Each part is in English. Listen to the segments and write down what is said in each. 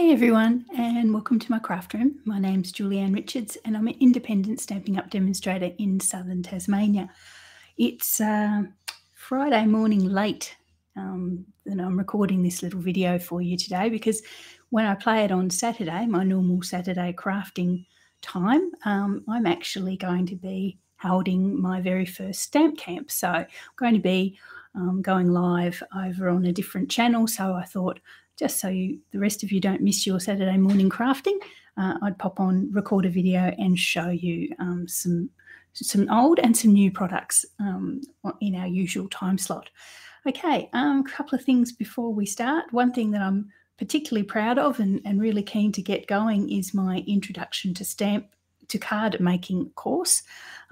Hey everyone, and welcome to my craft room. My name's Julianne Richards, and I'm an independent Stampin Up demonstrator in southern Tasmania. It's uh, Friday morning late um, and I'm recording this little video for you today because when I play it on Saturday, my normal Saturday crafting time, um, I'm actually going to be holding my very first stamp camp. So I'm going to be um, going live over on a different channel. So I thought, just so you, the rest of you don't miss your Saturday morning crafting, uh, I'd pop on, record a video, and show you um, some some old and some new products um, in our usual time slot. Okay, a um, couple of things before we start. One thing that I'm particularly proud of and, and really keen to get going is my introduction to stamp to card making course.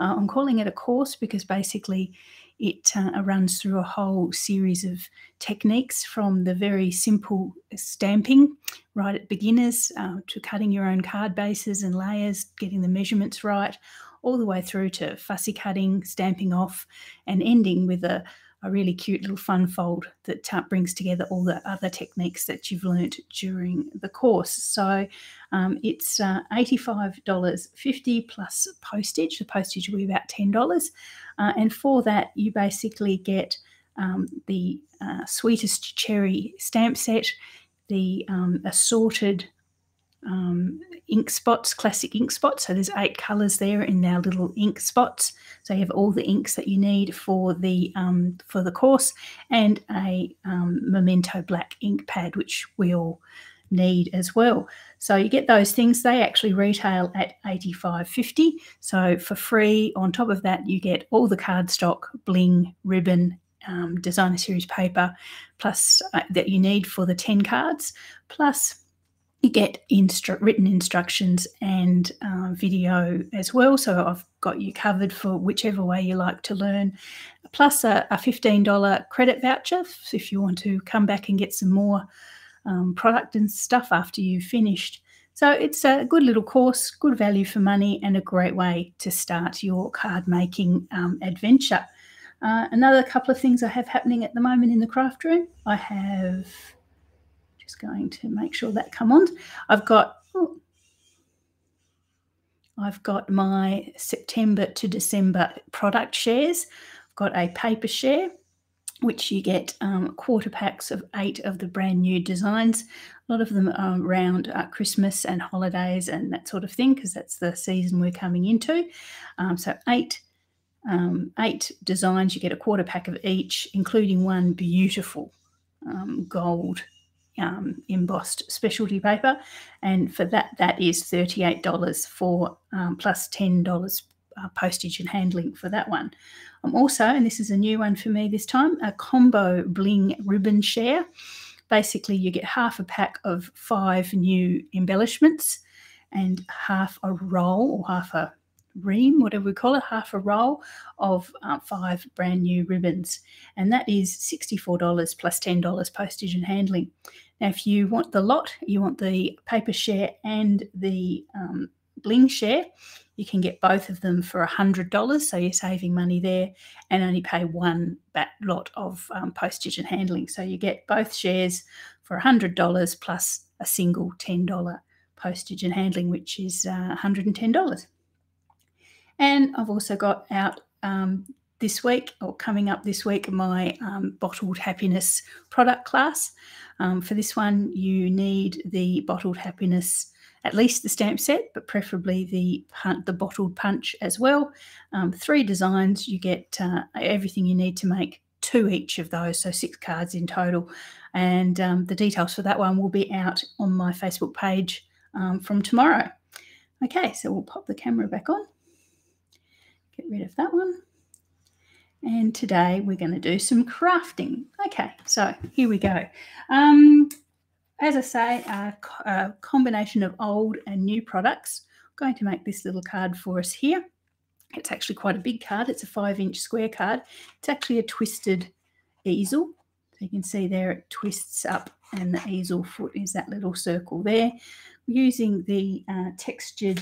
Uh, I'm calling it a course because basically it uh, runs through a whole series of techniques from the very simple stamping right at beginners uh, to cutting your own card bases and layers, getting the measurements right, all the way through to fussy cutting, stamping off, and ending with a a really cute little fun fold that uh, brings together all the other techniques that you've learnt during the course. So um, it's uh, $85.50 plus postage. The postage will be about $10. Uh, and for that, you basically get um, the uh, sweetest cherry stamp set, the um, assorted um, ink spots, classic ink spots. So there's eight colours there in our little ink spots. So you have all the inks that you need for the um, for the course, and a um, Memento black ink pad, which we all need as well. So you get those things. They actually retail at eighty five fifty. So for free, on top of that, you get all the cardstock, bling, ribbon, um, designer series paper, plus uh, that you need for the ten cards, plus you get instru- written instructions and uh, video as well. So I've got you covered for whichever way you like to learn, plus a, a $15 credit voucher if you want to come back and get some more um, product and stuff after you've finished. So it's a good little course, good value for money, and a great way to start your card making um, adventure. Uh, another couple of things I have happening at the moment in the craft room. I have just going to make sure that come on. I've got oh, I've got my September to December product shares. I've got a paper share, which you get um, quarter packs of eight of the brand new designs. A lot of them are around uh, Christmas and holidays and that sort of thing, because that's the season we're coming into. Um, so eight um, eight designs. You get a quarter pack of each, including one beautiful um, gold um, embossed specialty paper, and for that, that is thirty-eight dollars for um, plus ten dollars uh, postage and handling for that one. I'm also, and this is a new one for me this time, a combo bling ribbon share. Basically, you get half a pack of five new embellishments and half a roll or half a ream, whatever we call it, half a roll of uh, five brand new ribbons. And that is $64 plus $10 postage and handling. Now, if you want the lot, you want the paper share and the um, bling share, you can get both of them for $100. So you're saving money there and only pay one bat lot of um, postage and handling. So you get both shares for $100 plus a single $10 postage and handling, which is uh, $110. And I've also got out um, this week or coming up this week my um, bottled happiness product class. Um, for this one, you need the bottled happiness, at least the stamp set, but preferably the the bottled punch as well. Um, three designs, you get uh, everything you need to make two each of those, so six cards in total. And um, the details for that one will be out on my Facebook page um, from tomorrow. Okay, so we'll pop the camera back on. Get rid of that one. And today we're going to do some crafting. Okay, so here we go. Um, as I say, a, a, combination of old and new products. I'm going to make this little card for us here. It's actually quite a big card. It's a five inch square card. It's actually a twisted easel. So you can see there it twists up and the easel foot is that little circle there. using the uh, textured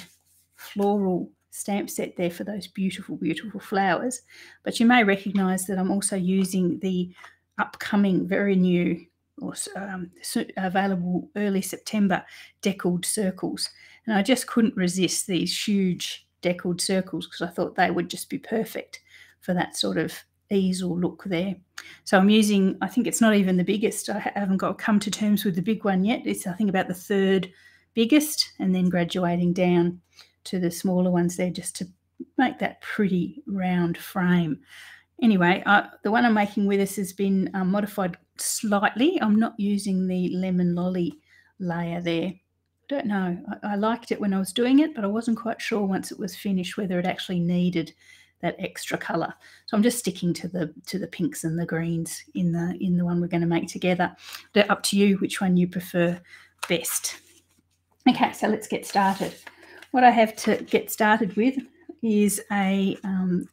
floral stamp set there for those beautiful, beautiful flowers. But you may recognize that I'm also using the upcoming, very new or um, available early September deckled circles. And I just couldn't resist these huge deckled circles because I thought they would just be perfect for that sort of easel look there. So I'm using, I think it's not even the biggest. I haven't got come to terms with the big one yet. It's, I think, about the third biggest and then graduating down to the smaller ones there just to make that pretty round frame. Anyway, uh, the one I'm making with us has been um, modified slightly. I'm not using the lemon lolly layer there. I don't know. I, I liked it when I was doing it, but I wasn't quite sure once it was finished whether it actually needed that extra color. So I'm just sticking to the to the pinks and the greens in the in the one we're going to make together. But up to you which one you prefer best. Okay, so let's get started. What I have to get started with is a um,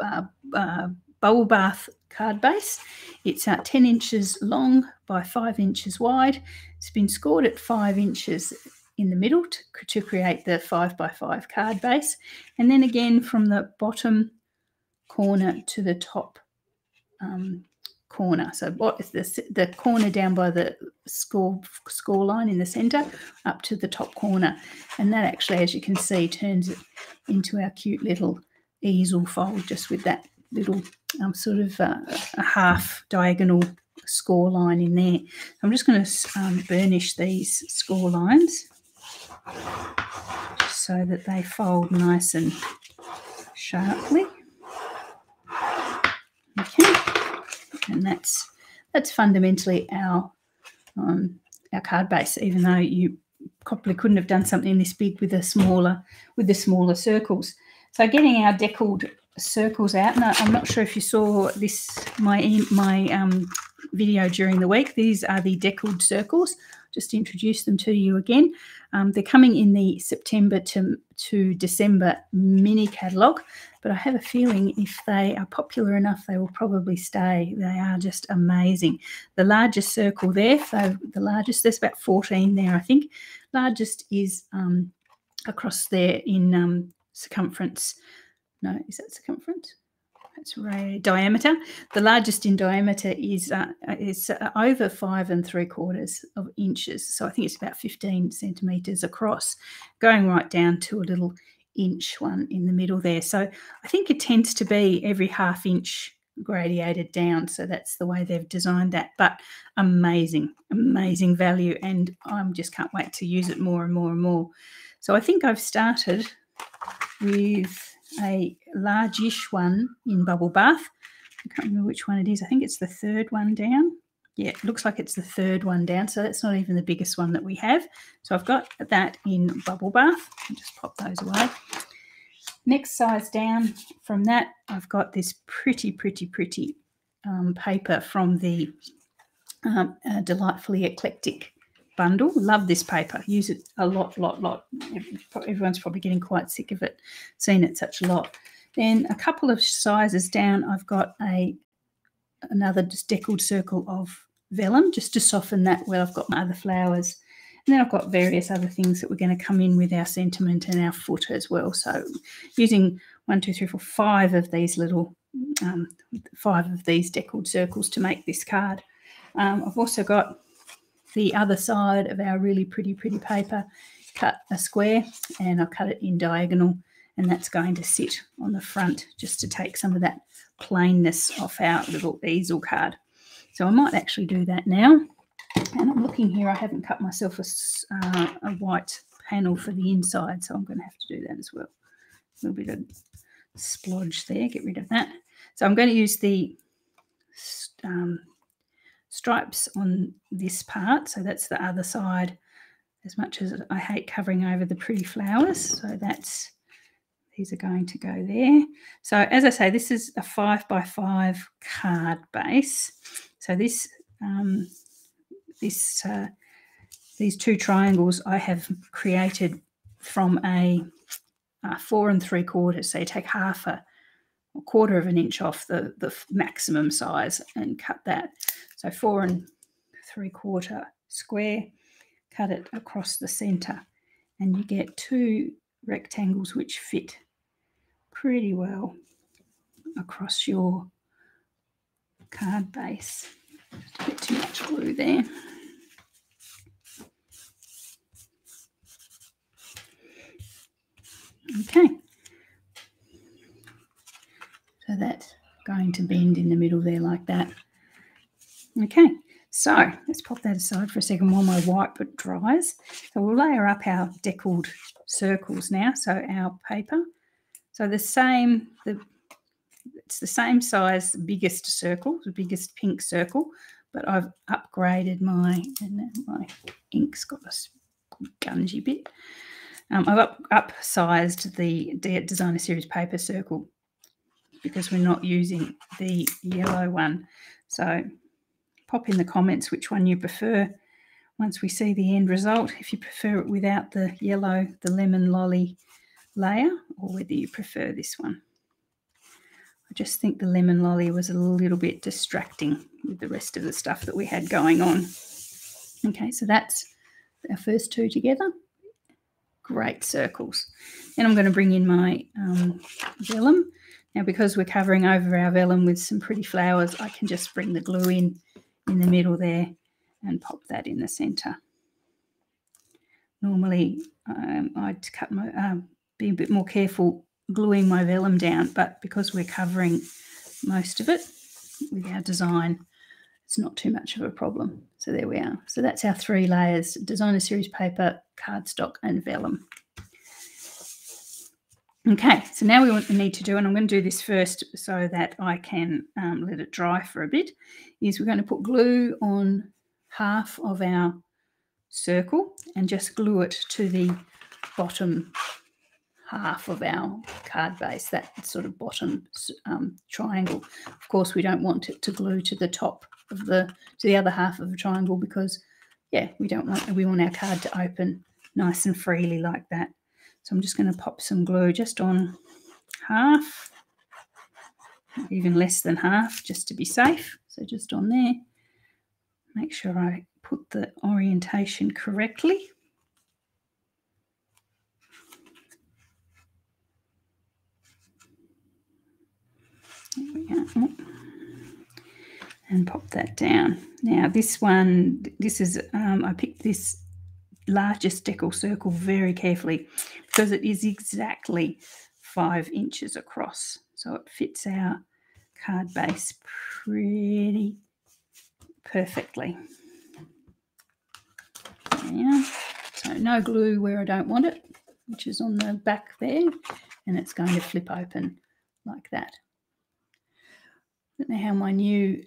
uh, uh, bubble bath card base. It's uh, 10 inches long by 5 inches wide. It's been scored at 5 inches in the middle to, to create the 5 by 5 card base. And then again from the bottom corner to the top um, corner. So what is this? The corner down by the score score line in the centre up to the top corner. And that actually, as you can see, turns it into our cute little easel fold just with that little um, sort of uh, a half diagonal score line in there. I'm just going to um, burnish these score lines so that they fold nice and sharply. Okay, and that's that's fundamentally our um, our card base. Even though you probably couldn't have done something this big with a smaller with the smaller circles. So getting our deckled circles out, and I'm not sure if you saw this my my um, video during the week. These are the deckled circles. Just introduce them to you again. Um, they're coming in the September to, to December mini catalogue, but I have a feeling if they are popular enough, they will probably stay. They are just amazing. The largest circle there, so the largest, there's about 14 there, I think. Largest is um, across there in um, circumference. No, is that circumference? That's right. Diameter. The largest in diameter is uh, is uh, over five and three quarters of inches. So I think it's about 15 centimeters across, going right down to a little inch one in the middle there. So I think it tends to be every half inch gradiated down. So that's the way they've designed that. But amazing, amazing value. And I am just can't wait to use it more and more and more. So I think I've started with a largish one in Bubble Bath. I can't remember which one it is. I think it's the third one down. Yeah, it looks like it's the third one down. So that's not even the biggest one that we have. So I've got that in Bubble Bath. I'll just pop those away. Next size down from that, I've got this pretty, pretty, pretty um, paper from the um, uh, Delightfully Eclectic bundle. Love this paper. Use it a lot, lot, lot. Everyone's probably getting quite sick of it, seeing it such a lot. Then a couple of sizes down, I've got a another just deckled circle of vellum just to soften that where I've got my other flowers. And then I've got various other things that we're going to come in with our sentiment and our foot as well. So using one, two, three, four, five of these little, um, five of these deckled circles to make this card. Um, I've also got the other side of our really pretty, pretty paper, cut a square and I'll cut it in diagonal and that's going to sit on the front just to take some of that plainness off our little easel card. So I might actually do that now. And I'm looking here, I haven't cut myself a, uh, a white panel for the inside, so I'm going to have to do that as well. A little bit of splodge there, get rid of that. So I'm going to use the um, stripes on this part. So that's the other side, as much as I hate covering over the pretty flowers. So that's, these are going to go there. So as I say, this is a five by five card base. So this, um, this, uh, these two triangles I have created from a, a four and three quarters. So you take half a, a quarter of an inch off the, the maximum size and cut that. So four and three quarter square, cut it across the center and you get two rectangles which fit pretty well across your card base. Just a bit too much glue there. Okay. So that's going to bend in the middle there like that. Okay, so let's pop that aside for a second while my white bit dries. So we'll layer up our deckled circles now. So our paper. So the same, the it's the same size, biggest circle, the biggest pink circle, but I've upgraded my, and my ink's got a gungy bit. Um, I've up, upsized the designer series paper circle because we're not using the yellow one. So pop in the comments which one you prefer once we see the end result, if you prefer it without the yellow, the lemon lolly layer, or whether you prefer this one. I just think the lemon lolly was a little bit distracting with the rest of the stuff that we had going on. Okay, so that's our first two together. Great circles. And I'm going to bring in my um, vellum. Now, because we're covering over our vellum with some pretty flowers, I can just bring the glue in in the middle there and pop that in the center. Normally, um, I'd cut my, um, be a bit more careful gluing my vellum down, but because we're covering most of it with our design, it's not too much of a problem. So there we are. So that's our three layers, designer series paper, cardstock and vellum. Okay, so now we want, need to do, and I'm going to do this first so that I can um, let it dry for a bit, is we're going to put glue on half of our circle and just glue it to the bottom half of our card base, that sort of bottom um, triangle. Of course, we don't want it to glue to the top of the, to the other half of the triangle because, yeah, we don't want, we want our card to open nice and freely like that. So I'm just going to pop some glue just on half, even less than half, just to be safe. So just on there, make sure I put the orientation correctly. And pop that down. Now this one, this is, um, I picked this largest circle very carefully because it is exactly five inches across. So it fits our card base pretty perfectly. Yeah. So no glue where I don't want it, which is on the back there, and it's going to flip open like that. I don't know how my new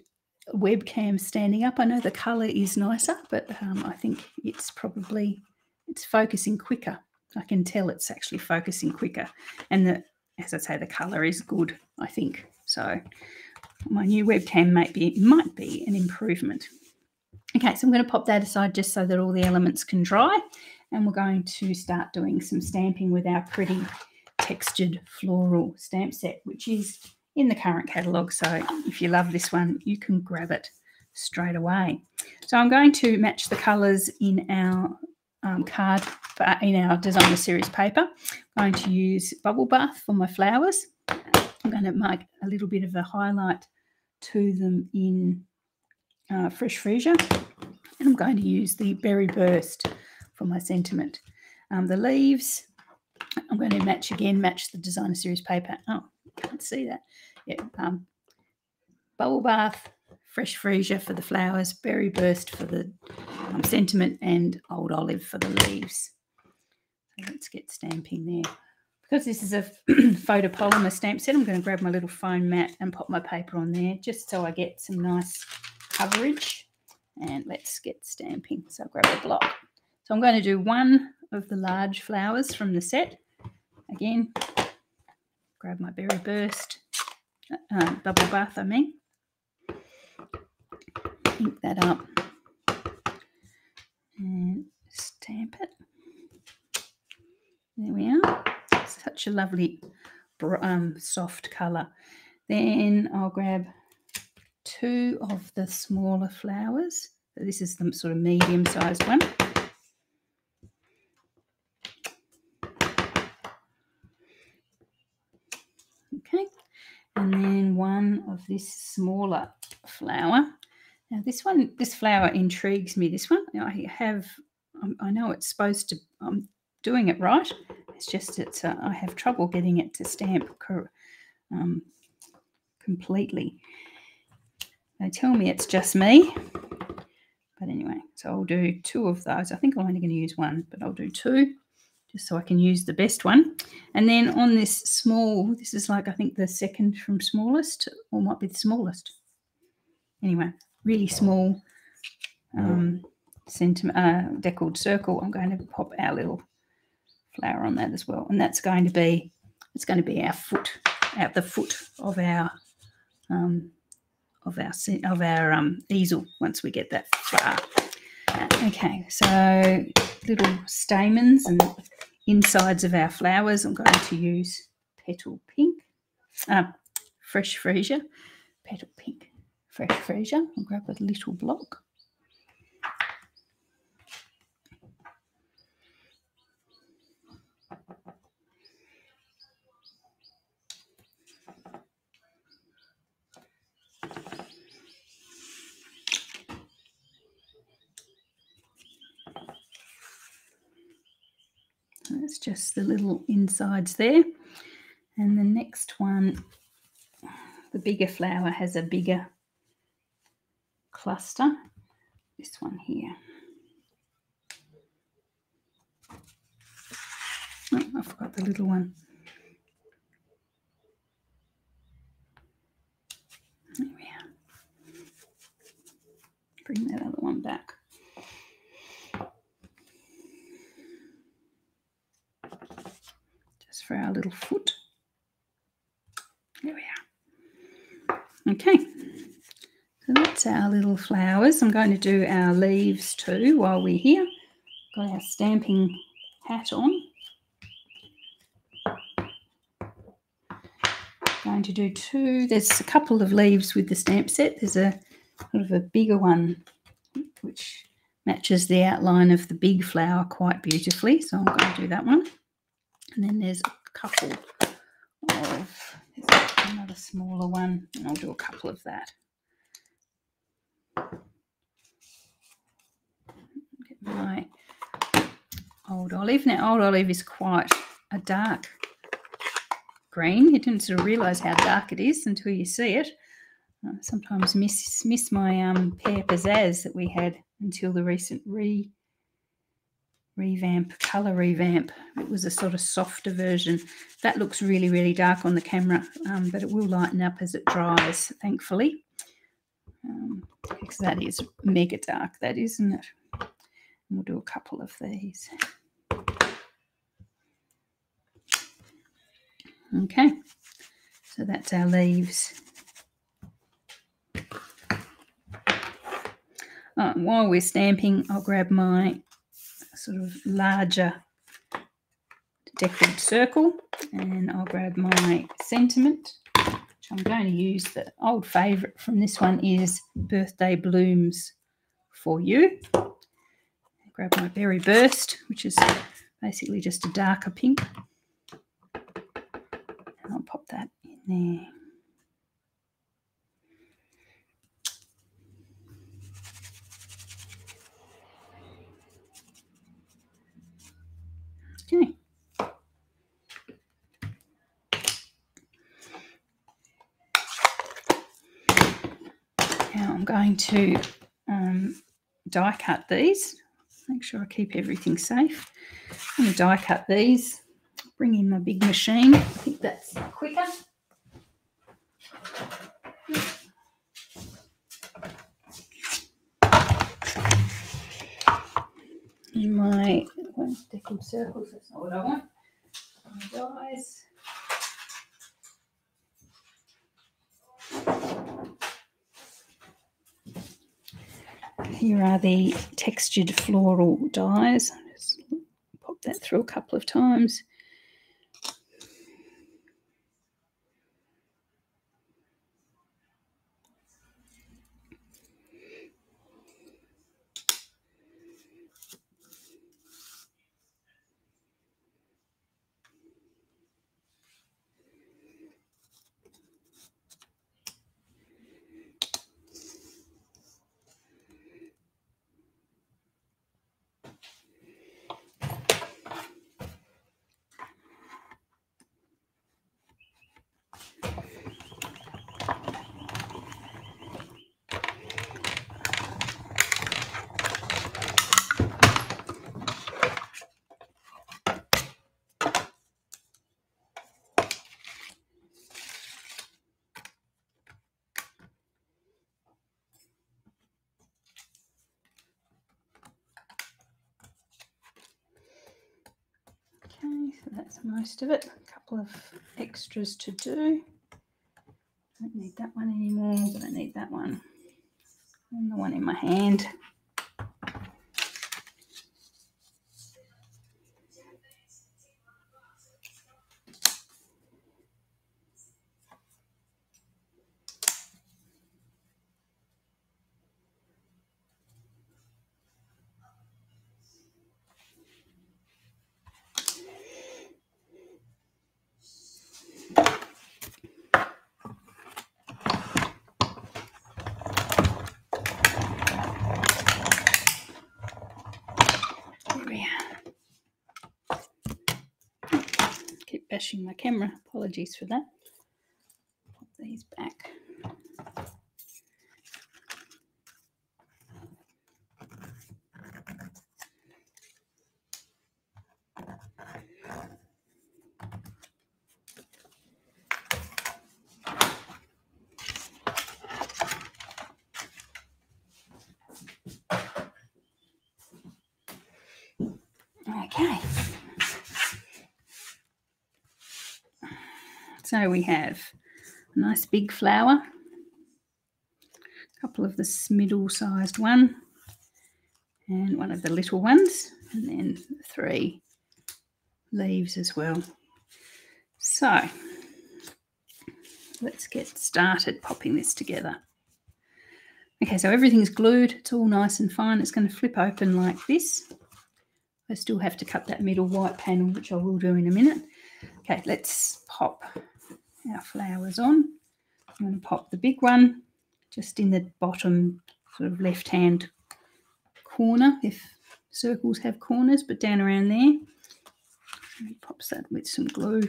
webcam standing up. I know the color is nicer, but um, I think it's probably it's focusing quicker. I can tell it's actually focusing quicker, and the as I say, the color is good. I think so. My new webcam might be might be an improvement. Okay, so I'm going to pop that aside just so that all the elements can dry, and we're going to start doing some stamping with our pretty textured floral stamp set, which is in the current catalogue. So if you love this one, you can grab it straight away. So I'm going to match the colours in our um, card in our designer series paper. I'm going to use Bubble Bath for my flowers. I'm going to make a little bit of a highlight to them in uh, Fresh Freesia. And I'm going to use the Berry Burst for my sentiment. Um, the leaves, I'm going to match again, match the designer series paper. Oh, can't see that. Yeah, um, bubble bath, fresh freesia for the flowers, berry burst for the um, sentiment, and old olive for the leaves. So let's get stamping there. Because this is a photopolymer stamp set, I'm going to grab my little foam mat and pop my paper on there just so I get some nice coverage. And let's get stamping. So I'll grab a block. So I'm going to do one of the large flowers from the set. Again, grab my berry burst, uh, bubble bath, I mean. Ink that up and stamp it. There we are. Such a lovely um, soft colour. Then I'll grab two of the smaller flowers. This is the sort of medium sized one. and then one of this smaller flower Now this one, this flower intrigues me. This one, I have, um, I know it's supposed to, I'm doing it right. It's just it's, uh, I have trouble getting it to stamp um, completely. They tell me it's just me. But anyway, so I'll do two of those. I think I'm only going to use one, but I'll do two so I can use the best one. And then on this small, this is like I think the second from smallest, or might be the smallest. Anyway, really small um, centimeter, uh, circle. I'm going to pop our little flower on that as well, and that's going to be it's going to be our foot at the foot of our um, of our of our um, easel once we get that far. Okay, so little stamens and insides of our flowers. I'm going to use petal pink, uh, fresh freesia, petal pink, fresh freesia. I'll grab a little block. That's just the little insides there. And the next one, the bigger flower has a bigger cluster. This one here. Oh, I forgot the little one. There we are. Bring that other one back. For our little foot. There we are. Okay, so that's our little flowers. I'm going to do our leaves too while we're here. Got our stamping hat on. Going to do two. There's a couple of leaves with the stamp set. There's a sort of a bigger one which matches the outline of the big flower quite beautifully. So I'm going to do that one. And then there's a couple of, another smaller one, and I'll do a couple of that. Get my old olive. Now, old olive is quite a dark green. You didn't sort of realise how dark it is until you see it. I sometimes miss miss my um, pear pizzazz that we had until the recent re revamp, color revamp. It was a sort of softer version. That looks really, really dark on the camera, um, but it will lighten up as it dries, thankfully. Um, because that is mega dark, that isn't it? And we'll do a couple of these. Okay, so that's our leaves. Uh, while we're stamping, I'll grab my sort of larger deckled circle. And I'll grab my sentiment which I'm going to use. The old favourite from this one is birthday blooms for you. Grab my berry burst which is basically just a darker pink. And I'll pop that in there Okay. Now I'm going to um, die cut these. Make sure I keep everything safe. I'm going to die cut these. Bring in my big machine. I think that's quicker. In my deckled circles, that's not what I want. My dies. Here are the textured floral dies. Just pop that through a couple of times. That's most of it. A couple of extras to do. Don't need that one anymore, but I need that one. And the one in my hand. My camera. Apologies for that. Put these back. Okay. So we have a nice big flower, a couple of this middle-sized one, and one of the little ones, and then three leaves as well. So let's get started popping this together. Okay, so everything's glued. It's all nice and fine. It's going to flip open like this. I still have to cut that middle white panel, which I will do in a minute. Okay, let's pop our flowers on. I'm going to pop the big one just in the bottom sort of left hand corner if circles have corners, but down around there. And pops that with some glue.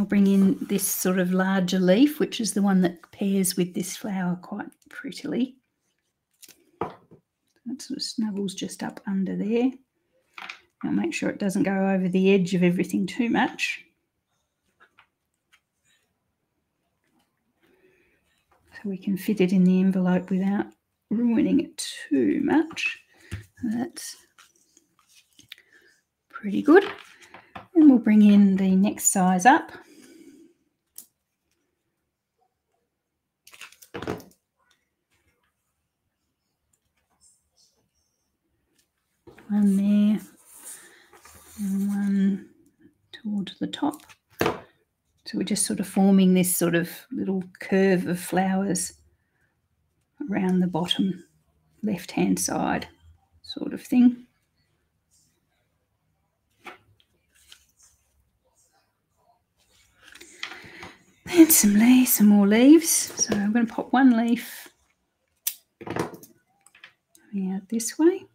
I'll bring in this sort of larger leaf, which is the one that pairs with this flower quite prettily. That sort of snuggles just up under there. I'll make sure it doesn't go over the edge of everything too much. So we can fit it in the envelope without ruining it too much. That's pretty good. And we'll bring in the next size up. One there, and one towards the top. So we're just sort of forming this sort of little curve of flowers around the bottom left hand side sort of thing. And some leaves, some more leaves. So I'm going to pop one leaf out this way.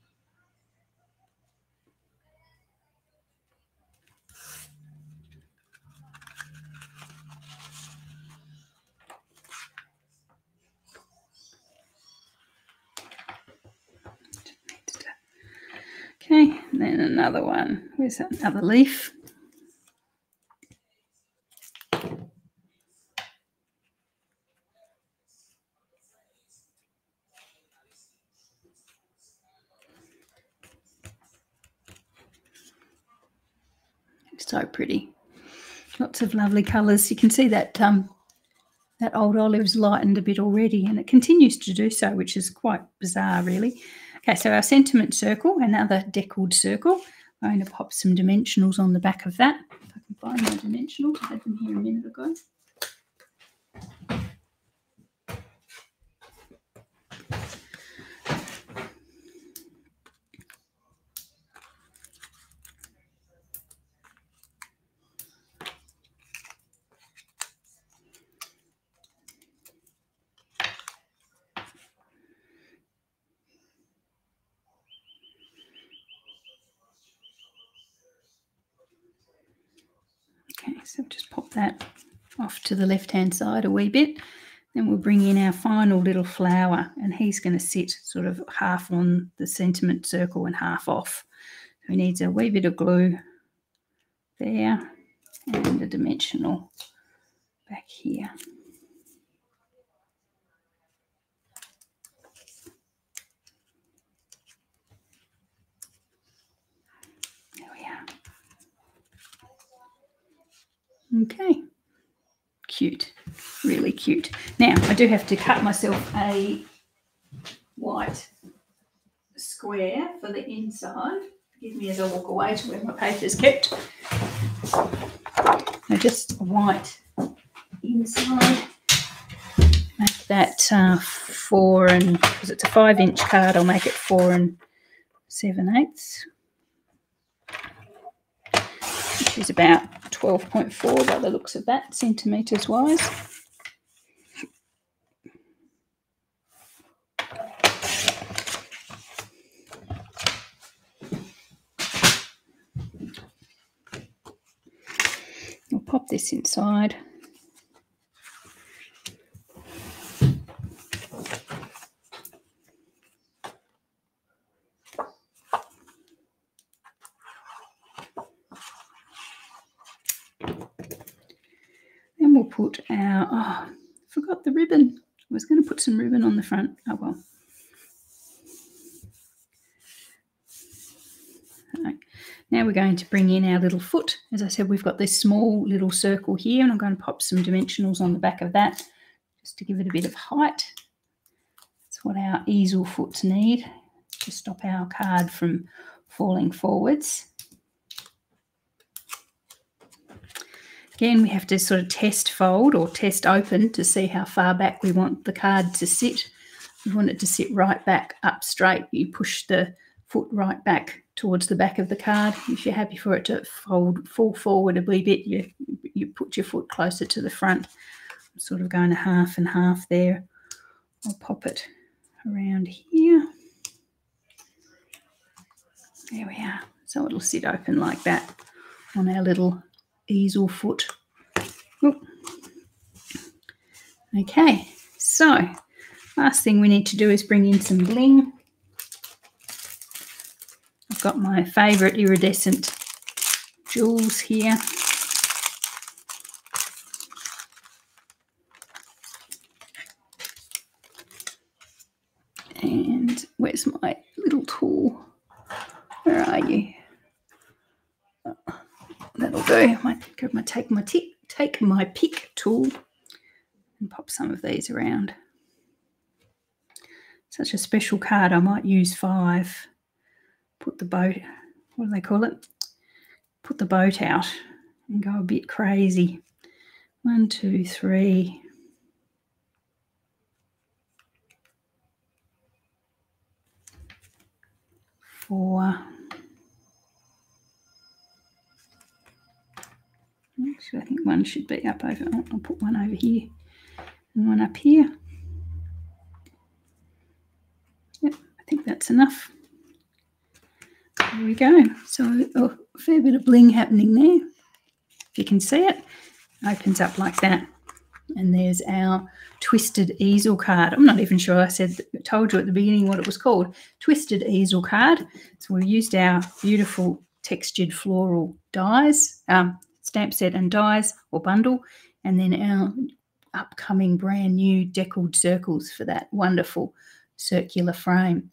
Okay, and then another one. Where's that? Another leaf. So pretty. Lots of lovely colours. You can see that um, that old olive's lightened a bit already and it continues to do so, which is quite bizarre, really. Okay, so our sentiment circle, another deckled circle. I'm going to pop some dimensionals on the back of that. If I can find my dimensionals, I had them here a minute ago. Okay, so just pop that off to the left-hand side a wee bit. Then we'll bring in our final little flower and he's going to sit sort of half on the sentiment circle and half off. He needs a wee bit of glue there and a dimensional back here. There we are. Okay. Cute. Really cute. Now, I do have to cut myself a white square for the inside. Give me as I walk away to where my paper is kept. Now just white inside. Make that uh, four and because it's a five inch card, I'll make it four and seven eighths, which is about 12.4 by the looks of that, centimetres wise. We'll pop this inside. Then we'll put our, oh, forgot the ribbon. I was going to put some ribbon on the front. Oh well. Now we're going to bring in our little foot. As I said, we've got this small little circle here, and I'm going to pop some dimensionals on the back of that just to give it a bit of height. That's what our easel foots need to stop our card from falling forwards. Again, we have to sort of test fold or test open to see how far back we want the card to sit. We want it to sit right back up straight. You push the foot right back towards the back of the card. If you're happy for it to fold, fall forward a wee bit, you, you put your foot closer to the front. I'm sort of going a half and half there. I'll pop it around here. There we are. So it'll sit open like that on our little easel foot. Okay, so last thing we need to do is bring in some bling. I've got my favourite iridescent jewels here. And where's my little tool? Where are you? That'll. I might go my take my tick, take my pick tool and pop some of these around. Such a special card. I might use five. Put the boat. What do they call it? Put the boat out and go a bit crazy. One, two, three. One should be up over. Oh, I'll put one over here and one up here. Yep, I think that's enough. There we go. So oh, a fair bit of bling happening there. If you can see it, opens up like that. And there's our twisted easel card. I'm not even sure I said told you at the beginning what it was called. Twisted easel card. So we used our beautiful textured floral dies. Um, stamp set and dies or bundle, and then our upcoming brand new deckled circles for that wonderful circular frame.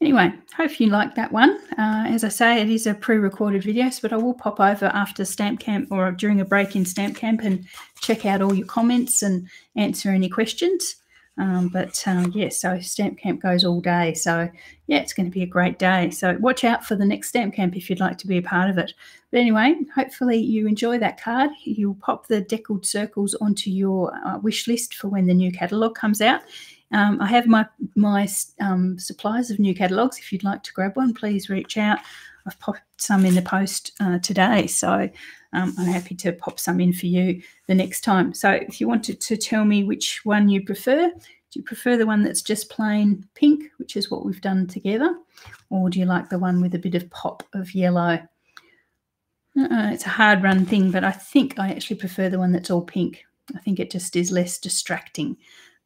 Anyway, hope you like that one. Uh, as I say, it is a pre-recorded video, but I will pop over after Stamp Camp or during a break in Stamp Camp and check out all your comments and answer any questions. Um, but uh, yeah, so Stamp Camp goes all day. So yeah, it's going to be a great day. So watch out for the next Stamp Camp if you'd like to be a part of it. But anyway, hopefully you enjoy that card. You'll pop the deckled circles onto your uh, wish list for when the new catalogue comes out. Um, I have my my um, supplies of new catalogues. If you'd like to grab one, please reach out. I've popped some in the post uh, today, so um, I'm happy to pop some in for you the next time. So if you wanted to tell me which one you prefer, do you prefer the one that's just plain pink, which is what we've done together, or do you like the one with a bit of pop of yellow? Uh, it's a hard run thing, but I think I actually prefer the one that's all pink. I think it just is less distracting.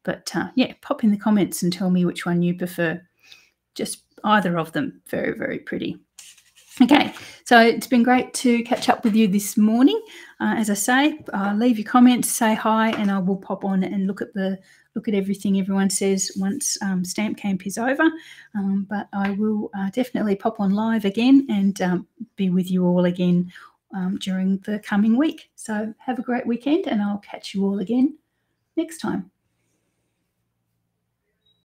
But uh, yeah, pop in the comments and tell me which one you prefer. Just either of them, very, very pretty. Okay, so it's been great to catch up with you this morning. Uh, as I say, uh, leave your comments, say hi, and I will pop on and look at the look at everything everyone says once um, stamp camp is over. Um, but I will uh, definitely pop on live again and um, be with you all again um, during the coming week. So have a great weekend, and I'll catch you all again next time.